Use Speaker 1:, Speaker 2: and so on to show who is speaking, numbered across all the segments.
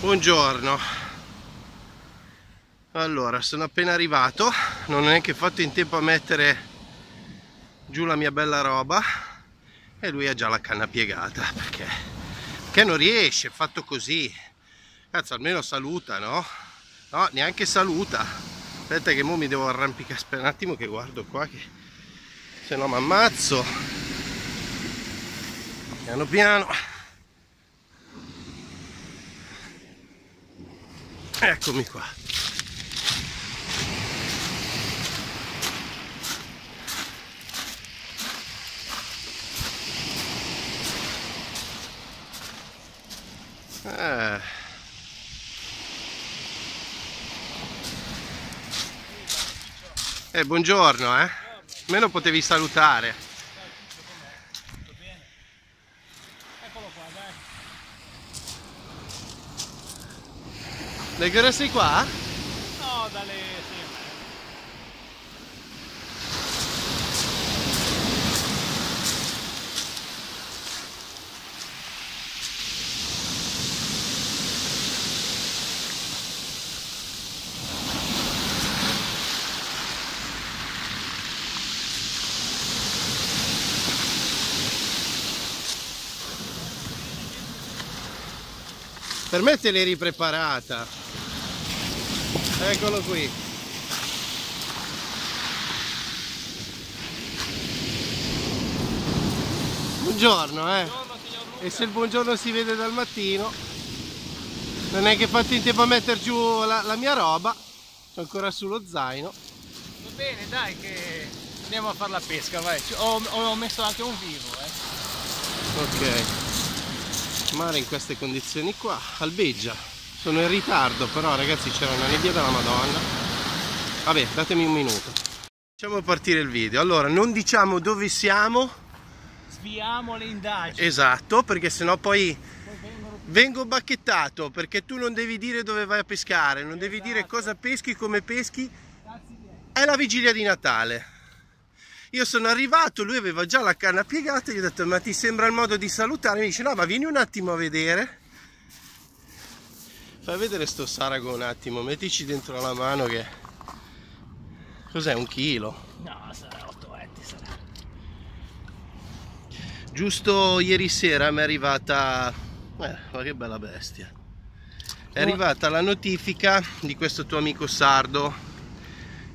Speaker 1: Buongiorno. Allora, sono appena arrivato, non ho neanche fatto in tempo a mettere giù la mia bella roba e lui ha già la canna piegata perché, perché non riesce, fatto così. Cazzo, almeno saluta, no? No, neanche saluta. Aspetta che mo mi devo arrampicare, aspetta un attimo che guardo qua che se no mi ammazzo. Piano piano. Eccomi qua. Eh. Eh, buongiorno, eh. Almeno potevi salutare.
Speaker 2: Eccolo qua, dai.
Speaker 1: Da che ora sei qua? Per me te l'eri preparata. Eccolo qui. Buongiorno, eh.
Speaker 2: Buongiorno.
Speaker 1: E se il buongiorno si vede dal mattino, non è che fatto in tempo a mettere giù la, la mia roba. Sono ancora sullo zaino.
Speaker 2: Va bene, dai che andiamo a fare la pesca, vai. Ho, ho messo anche un vivo, eh.
Speaker 1: Ok. Mare in queste condizioni qua, albeggia. Sono in ritardo, però ragazzi c'era una nebbia della Madonna. Vabbè, datemi un minuto. Facciamo partire il video. Allora, non diciamo dove siamo,
Speaker 2: Sviamo le indagini.
Speaker 1: esatto, perché sennò poi
Speaker 2: Poi vengono
Speaker 1: vengo bacchettato, perché tu non devi dire dove vai a pescare, non devi dire
Speaker 2: Esatto.
Speaker 1: cosa peschi, come peschi. È la vigilia di Natale. Io sono arrivato, lui aveva già la canna piegata, gli ho detto ma ti sembra il modo di salutare? Mi dice no ma vieni un attimo a vedere. Fai vedere sto sarago un attimo, mettici dentro la mano che... Cos'è? Un chilo?
Speaker 2: No, sarà 8 etti, sarà.
Speaker 1: Giusto ieri sera mi è arrivata... Eh, ma che bella bestia. È arrivata la notifica di questo tuo amico sardo,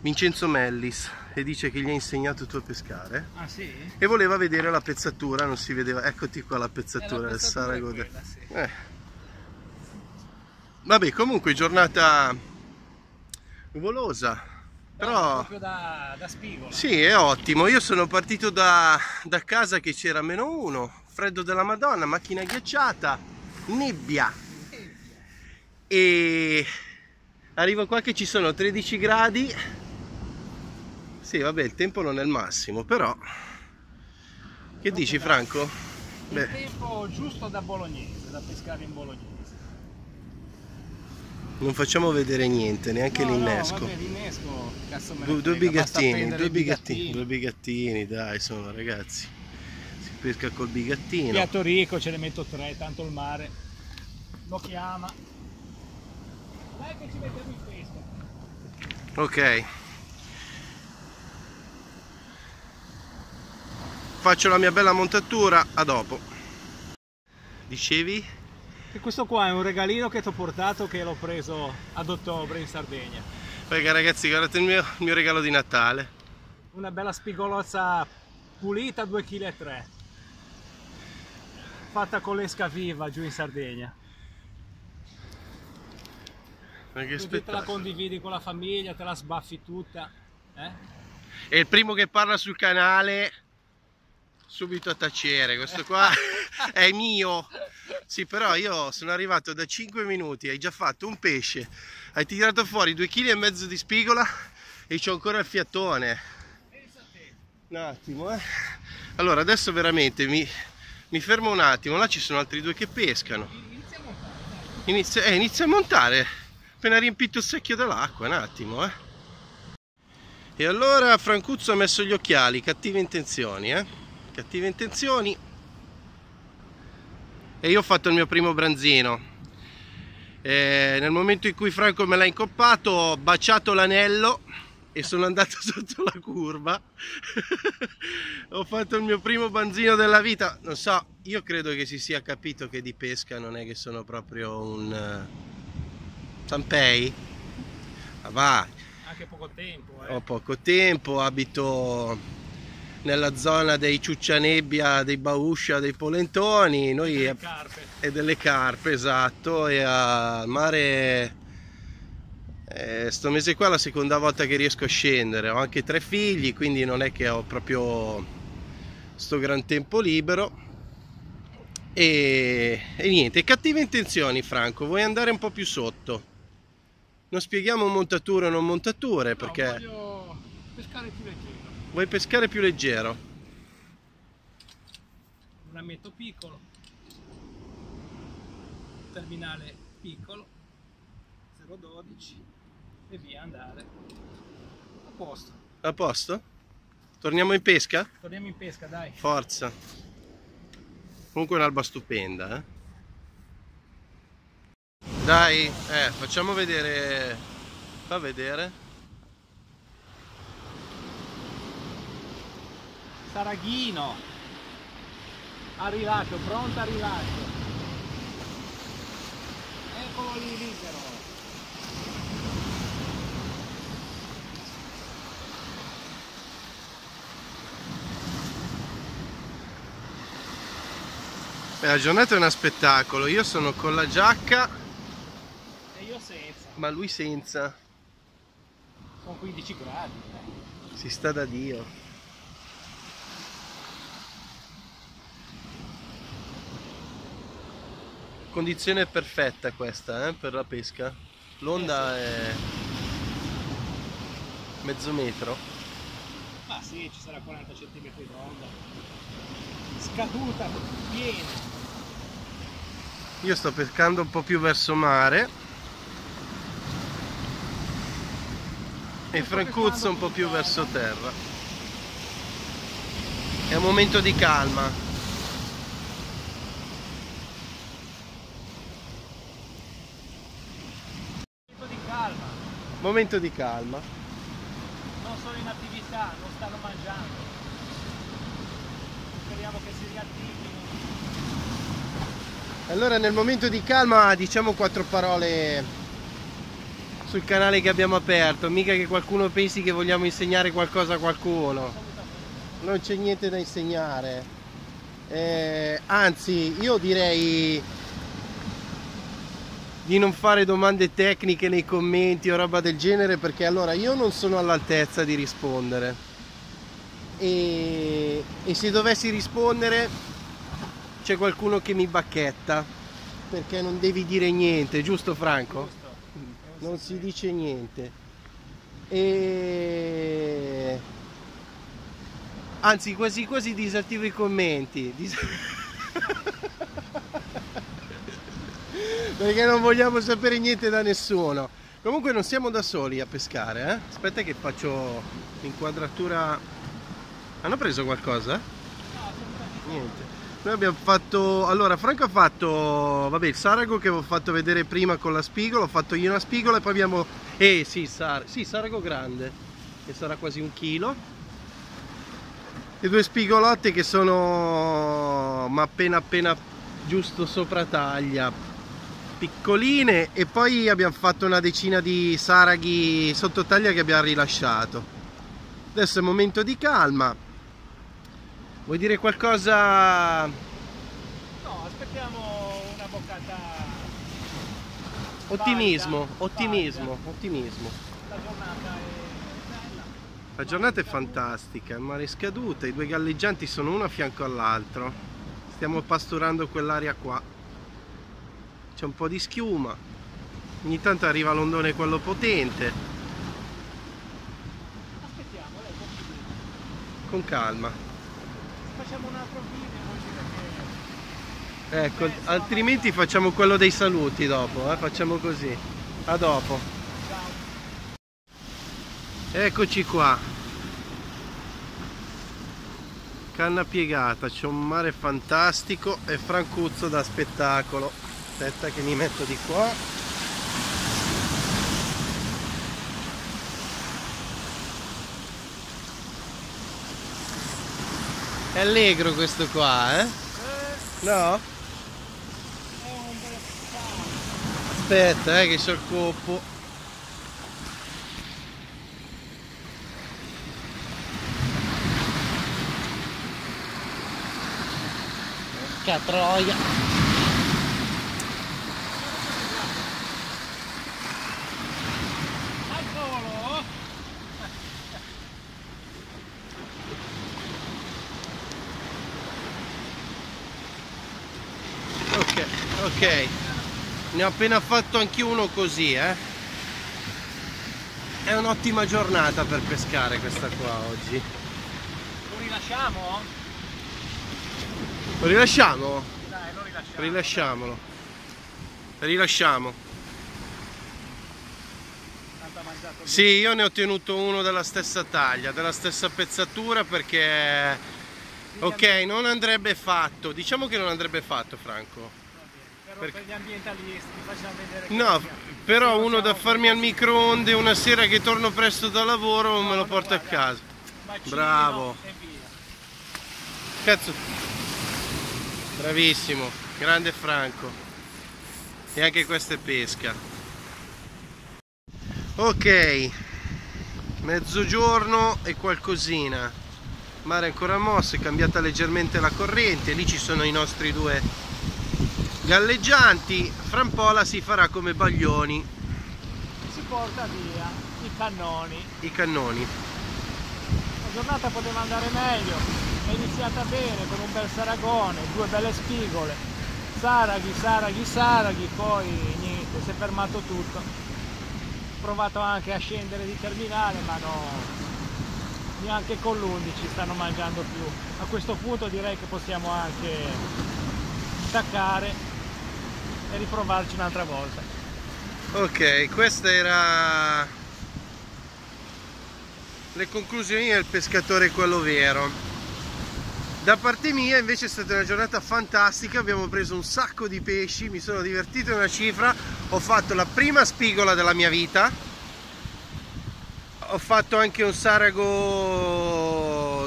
Speaker 1: Vincenzo Mellis, e dice che gli ha insegnato tu a pescare.
Speaker 2: Ah sì?
Speaker 1: E voleva vedere la pezzatura, non si vedeva. Eccoti qua la pezzatura del
Speaker 2: pezzatura è
Speaker 1: Sarago.
Speaker 2: quella, sì.
Speaker 1: Eh. Vabbè, comunque giornata nuvolosa. Però
Speaker 2: Proprio da, da spigola.
Speaker 1: sì, è ottimo. Io sono partito da, da casa che c'era meno uno, freddo della Madonna, macchina ghiacciata, nebbia. E arrivo qua che ci sono 13 gradi. Sì, vabbè, il tempo non è il massimo, però. Che dici, Franco?
Speaker 2: Il
Speaker 1: Beh,
Speaker 2: tempo giusto da bolognese, da pescare in bolognese.
Speaker 1: non facciamo vedere niente, neanche
Speaker 2: No,
Speaker 1: l'innesco.
Speaker 2: No, vabbè, l'innesco, cazzo me
Speaker 1: due, due bigattini, due bigattini, due bigattini, dai, sono ragazzi. Si pesca col bigattino.
Speaker 2: Piatto ricco, ce ne metto tre, tanto il mare lo chiama. Dai che ci mettiamo in pesca.
Speaker 1: Ok. Faccio la mia bella montatura, a dopo. Dicevi?
Speaker 2: E questo qua è un regalino che ti ho portato che l'ho preso ad ottobre in Sardegna.
Speaker 1: Perché ragazzi, guardate il mio, il mio regalo di Natale.
Speaker 2: Una bella spigolozza pulita 2,3 kg. Fatta con l'esca viva giù in Sardegna.
Speaker 1: Ma che
Speaker 2: te la condividi con la famiglia, te la sbaffi tutta. Eh?
Speaker 1: E il primo che parla sul canale, subito a tacere. Questo qua è mio. Sì, però io sono arrivato da 5 minuti, hai già fatto un pesce, hai tirato fuori 2,5 kg di spigola e c'ho ancora il fiatone. Un attimo, eh. Allora, adesso veramente mi, mi fermo un attimo. Là ci sono altri due che pescano.
Speaker 2: Iniziamo a.
Speaker 1: Inizia, eh, inizia a montare. Appena riempito il secchio dell'acqua, un attimo, eh. E allora Francuzzo ha messo gli occhiali, cattive intenzioni, eh. Cattive intenzioni. E io ho fatto il mio primo branzino. Eh, nel momento in cui Franco me l'ha incoppato ho baciato l'anello e sono andato sotto la curva ho fatto il mio primo banzino della vita non so io credo che si sia capito che di pesca non è che sono proprio un uh, Sanpei
Speaker 2: ah, va anche poco tempo eh.
Speaker 1: ho poco tempo abito nella zona dei ciuccianebbia dei bauscia dei polentoni noi
Speaker 2: delle carpe,
Speaker 1: e delle carpe esatto e al mare eh, sto mese qua è la seconda volta che riesco a scendere, ho anche tre figli, quindi non è che ho proprio sto gran tempo libero. E, e niente, cattive intenzioni Franco, vuoi andare un po' più sotto? Non spieghiamo montature o non montature
Speaker 2: no,
Speaker 1: perché...
Speaker 2: voglio pescare più.
Speaker 1: Vuoi pescare più leggero?
Speaker 2: Un ammetto piccolo, terminale piccolo, 012 e via andare. A posto.
Speaker 1: A posto? Torniamo in pesca?
Speaker 2: Torniamo in pesca, dai.
Speaker 1: Forza. Comunque un'alba stupenda, eh? Dai, eh, facciamo vedere... Fa vedere.
Speaker 2: Saraghino. A rilascio, pronto a rilascio. Eccolo lì libero.
Speaker 1: Beh, la giornata è uno spettacolo, io sono con la giacca
Speaker 2: e io senza.
Speaker 1: Ma lui senza.
Speaker 2: Sono 15 gradi. Eh.
Speaker 1: Si sta da Dio. Condizione perfetta questa eh, per la pesca. L'onda è mezzo metro.
Speaker 2: Ah sì, ci sarà 40 cm d'onda scaduta piena.
Speaker 1: Io sto pescando un po' più verso mare. E Francuzzo un po' più verso terra. È un momento di calma
Speaker 2: momento di calma
Speaker 1: momento di calma
Speaker 2: non sono in attività non stanno mangiando speriamo che si riattivino.
Speaker 1: Allora nel momento di calma diciamo quattro parole sul canale che abbiamo aperto, mica che qualcuno pensi che vogliamo insegnare qualcosa a qualcuno. Non c'è niente da insegnare. Eh, anzi, io direi di non fare domande tecniche nei commenti o roba del genere perché allora io non sono all'altezza di rispondere e, e se dovessi rispondere c'è qualcuno che mi bacchetta perché non devi dire niente, giusto Franco?
Speaker 2: Giusto.
Speaker 1: Non si dice niente. E... Anzi, quasi quasi disattivo i commenti. Dis... perché non vogliamo sapere niente da nessuno. Comunque non siamo da soli a pescare, eh? Aspetta che faccio l'inquadratura hanno preso qualcosa? Niente. Noi abbiamo fatto... Allora, Franco ha fatto... Vabbè, il sarago che avevo fatto vedere prima con la spigola. Ho fatto io una spigola e poi abbiamo... Eh, sì, sar... sì sarago grande. Che sarà quasi un chilo. Le due spigolotte che sono... Ma appena appena giusto sopra taglia. Piccoline. E poi abbiamo fatto una decina di saraghi sotto taglia che abbiamo rilasciato. Adesso è momento di calma Vuoi dire qualcosa?
Speaker 2: No, aspettiamo una boccata.
Speaker 1: Ottimismo,
Speaker 2: valida,
Speaker 1: ottimismo,
Speaker 2: valida.
Speaker 1: ottimismo.
Speaker 2: La giornata è bella.
Speaker 1: La giornata è fantastica, il mare è scaduto, i due galleggianti sono uno a fianco all'altro. Stiamo pasturando quell'area qua. C'è un po' di schiuma. Ogni tanto arriva l'ondone quello potente.
Speaker 2: Aspettiamo, lei
Speaker 1: Con calma
Speaker 2: facciamo un altro video
Speaker 1: che... Ecco, eh, altrimenti facciamo quello dei saluti dopo, eh? facciamo così. A dopo.
Speaker 2: Ciao.
Speaker 1: Eccoci qua. Canna piegata, c'è un mare fantastico e Francuzzo da spettacolo aspetta che mi metto di qua è allegro questo qua eh? no? aspetta eh, che c'ho il coppo troia ok. Ne ho appena fatto anche uno così, eh. È un'ottima giornata per pescare questa qua oggi.
Speaker 2: Lo rilasciamo?
Speaker 1: Lo rilasciamo?
Speaker 2: Dai, lo rilasciamo.
Speaker 1: Rilasciamolo. Rilasciamo. Sì, io ne ho tenuto uno della stessa taglia, della stessa pezzatura perché... Ok, non andrebbe fatto. Diciamo che non andrebbe fatto, Franco. Perché-
Speaker 2: per gli ambientalisti facciamo vedere
Speaker 1: No, però uno da farmi al microonde una sera che torno presto da lavoro
Speaker 2: No,
Speaker 1: me lo porto a
Speaker 2: guarda.
Speaker 1: casa.
Speaker 2: Bacino
Speaker 1: Bravo.
Speaker 2: E via.
Speaker 1: Cazzo. Bravissimo, grande Franco. E anche questa è pesca. Ok. Mezzogiorno e qualcosina. Mare ancora mosso, è cambiata leggermente la corrente. Lì ci sono i nostri due galleggianti. Fra un po' la si farà come baglioni,
Speaker 2: Si porta via i cannoni.
Speaker 1: i cannoni.
Speaker 2: La giornata poteva andare meglio, è iniziata bene con un bel saragone, due belle spigole, saraghi, saraghi, saraghi, poi niente, si è fermato tutto. Ho provato anche a scendere di terminale, ma no, neanche con l'11 stanno mangiando più. A questo punto direi che possiamo anche staccare e riprovarci un'altra volta.
Speaker 1: Ok, questa era le conclusioni del pescatore quello vero. Da parte mia invece è stata una giornata fantastica, abbiamo preso un sacco di pesci, mi sono divertito una cifra, ho fatto la prima spigola della mia vita, ho fatto anche un sarago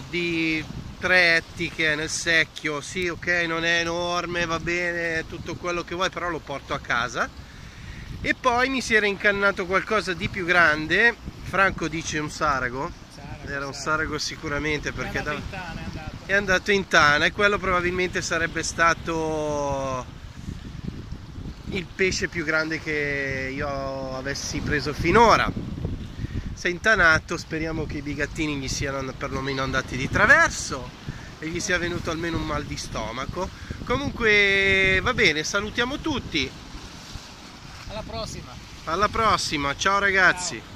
Speaker 1: di tre ettiche nel secchio, sì ok non è enorme, va bene, tutto quello che vuoi, però lo porto a casa e poi mi si era incannato qualcosa di più grande Franco dice un sarago
Speaker 2: Saraghi,
Speaker 1: era un
Speaker 2: saraghi.
Speaker 1: sarago sicuramente perché
Speaker 2: È
Speaker 1: da-
Speaker 2: andato in tana, è andato.
Speaker 1: è andato in tana e quello probabilmente sarebbe stato il pesce più grande che io avessi preso finora si è intanato speriamo che i bigattini gli siano perlomeno andati di traverso e gli sia venuto almeno un mal di stomaco comunque va bene salutiamo tutti
Speaker 2: Alla prossima!
Speaker 1: alla prossima ciao ragazzi
Speaker 2: Ciao.